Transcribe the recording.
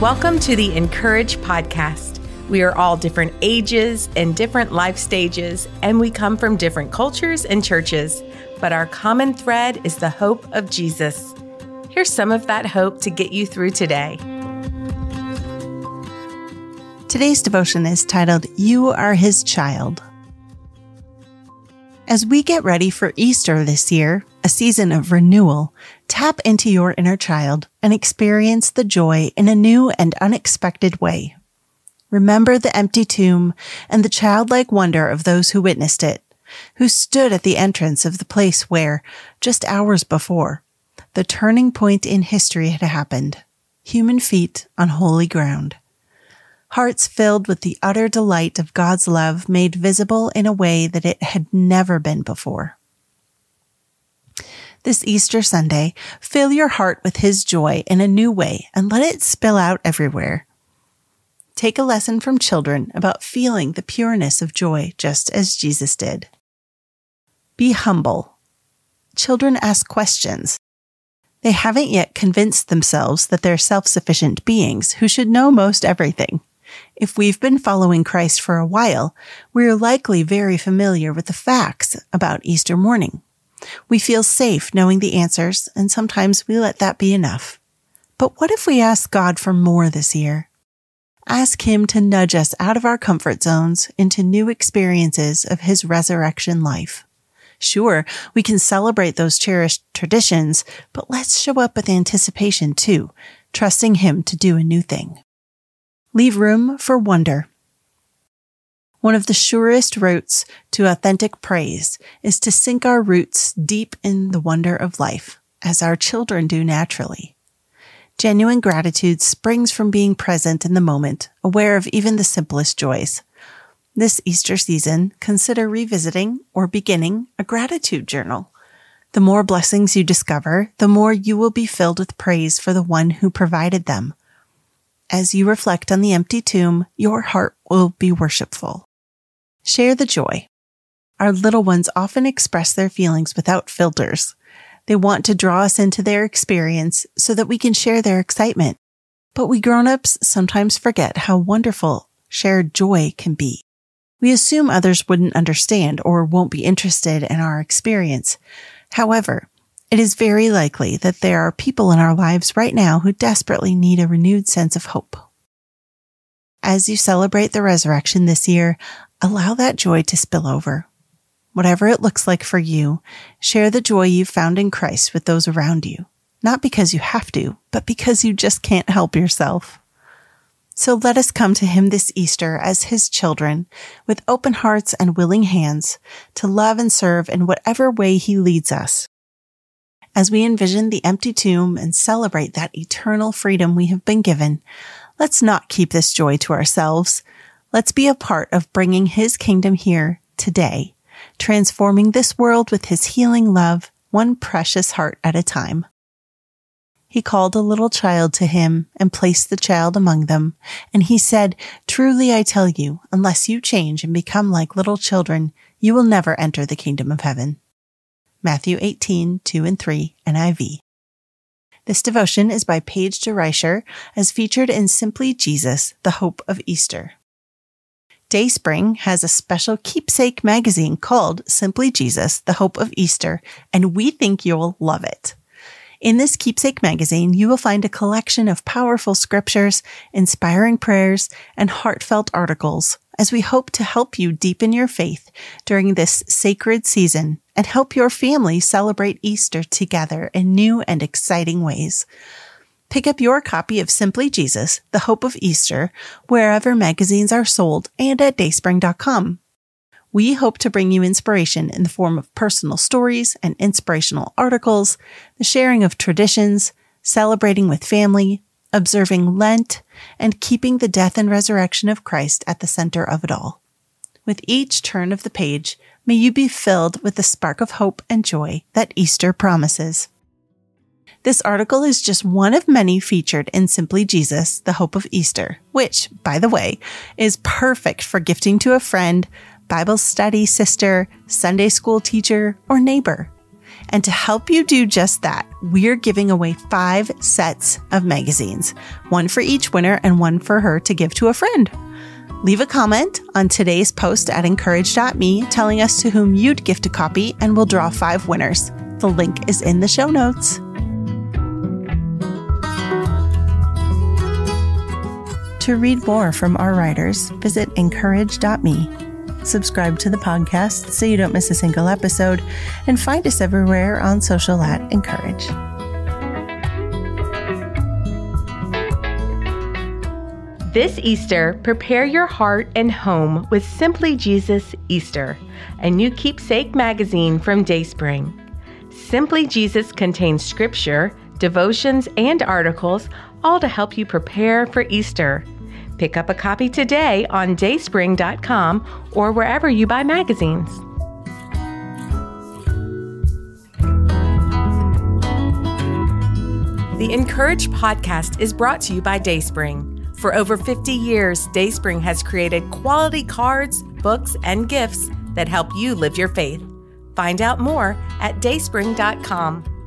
Welcome to the Encourage Podcast. We are all different ages and different life stages, and we come from different cultures and churches, but our common thread is the hope of Jesus. Here's some of that hope to get you through today. Today's devotion is titled, You Are His Child. As we get ready for Easter this year, a season of renewal, tap into your inner child and experience the joy in a new and unexpected way. Remember the empty tomb and the childlike wonder of those who witnessed it, who stood at the entrance of the place where, just hours before, the turning point in history had happened. Human feet on holy ground. Hearts filled with the utter delight of God's love made visible in a way that it had never been before this Easter Sunday, fill your heart with His joy in a new way and let it spill out everywhere. Take a lesson from children about feeling the pureness of joy just as Jesus did. Be humble. Children ask questions. They haven't yet convinced themselves that they're self-sufficient beings who should know most everything. If we've been following Christ for a while, we're likely very familiar with the facts about Easter morning. We feel safe knowing the answers, and sometimes we let that be enough. But what if we ask God for more this year? Ask Him to nudge us out of our comfort zones into new experiences of His resurrection life. Sure, we can celebrate those cherished traditions, but let's show up with anticipation too, trusting Him to do a new thing. Leave room for wonder one of the surest routes to authentic praise is to sink our roots deep in the wonder of life, as our children do naturally. Genuine gratitude springs from being present in the moment, aware of even the simplest joys. This Easter season, consider revisiting or beginning a gratitude journal. The more blessings you discover, the more you will be filled with praise for the one who provided them. As you reflect on the empty tomb, your heart will be worshipful. Share the joy. Our little ones often express their feelings without filters. They want to draw us into their experience so that we can share their excitement. But we grown-ups sometimes forget how wonderful shared joy can be. We assume others wouldn't understand or won't be interested in our experience. However, it is very likely that there are people in our lives right now who desperately need a renewed sense of hope. As you celebrate the resurrection this year, allow that joy to spill over. Whatever it looks like for you, share the joy you've found in Christ with those around you. Not because you have to, but because you just can't help yourself. So let us come to him this Easter as his children with open hearts and willing hands to love and serve in whatever way he leads us. As we envision the empty tomb and celebrate that eternal freedom we have been given, let's not keep this joy to ourselves, Let's be a part of bringing his kingdom here today, transforming this world with his healing love, one precious heart at a time. He called a little child to him and placed the child among them. And he said, Truly I tell you, unless you change and become like little children, you will never enter the kingdom of heaven. Matthew 18, 2 and 3, NIV. This devotion is by Paige DeReicher as featured in Simply Jesus, the Hope of Easter. Dayspring has a special keepsake magazine called Simply Jesus, the Hope of Easter, and we think you'll love it. In this keepsake magazine, you will find a collection of powerful scriptures, inspiring prayers, and heartfelt articles as we hope to help you deepen your faith during this sacred season and help your family celebrate Easter together in new and exciting ways. Pick up your copy of Simply Jesus, The Hope of Easter, wherever magazines are sold and at dayspring.com. We hope to bring you inspiration in the form of personal stories and inspirational articles, the sharing of traditions, celebrating with family, observing Lent, and keeping the death and resurrection of Christ at the center of it all. With each turn of the page, may you be filled with the spark of hope and joy that Easter promises. This article is just one of many featured in Simply Jesus, the Hope of Easter, which, by the way, is perfect for gifting to a friend, Bible study sister, Sunday school teacher, or neighbor. And to help you do just that, we're giving away five sets of magazines, one for each winner and one for her to give to a friend. Leave a comment on today's post at incourage.me telling us to whom you'd gift a copy, and we'll draw five winners. The link is in the show notes. To read more from our writers, visit incourage.me. Subscribe to the podcast so you don't miss a single episode, and find us everywhere on social at Encourage. This Easter, prepare your heart and home with Simply Jesus Easter, a new keepsake magazine from Dayspring. Simply Jesus contains scripture, devotions, and articles, all to help you prepare for Easter. Pick up a copy today on dayspring.com or wherever you buy magazines. The Encourage podcast is brought to you by Dayspring. For over 50 years, Dayspring has created quality cards, books, and gifts that help you live your faith. Find out more at dayspring.com.